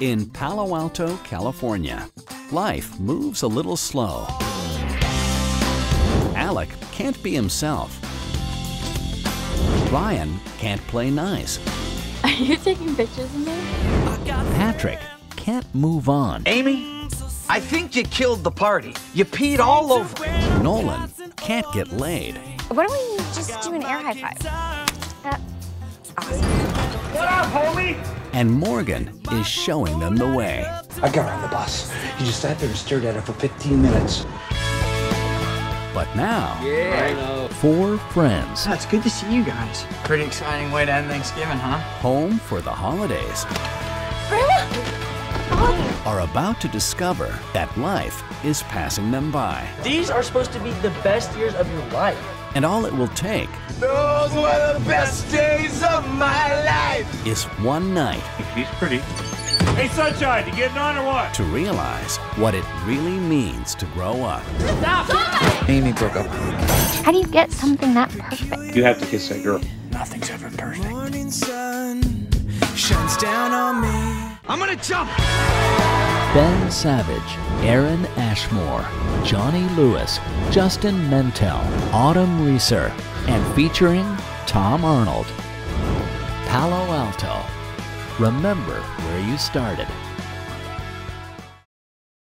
In Palo Alto, California, life moves a little slow. Alec can't be himself. Ryan can't play nice. Are you taking pictures of me? Patrick can't move on. Amy, I think you killed the party. You peed all over. Nolan can't get laid. Why don't we just do an air high five? That's awesome. What up, homie? And Morgan is showing them the way. I got her on the bus. He just sat there and stared at her for 15 minutes. But now, four friends It's good to see you guys. Pretty exciting way to end Thanksgiving, huh? home for the holidays are about to discover that life is passing them by. These are supposed to be the best years of your life. And all it will take Those were the best days of my life. Is one night He's pretty. Hey, Sunshine, you getting on or what? to realize what it really means to grow up. Stop! Amy broke up. How do you get something that perfect? You have to kiss that girl. Nothing's ever perfect. Morning sun shines down on me. I'm gonna jump. Ben Savage, Aaron Ashmore, Johnny Lewis, Justin Mentell, Autumn Reeser, and featuring Tom Arnold. Palo Alto. Remember where you started.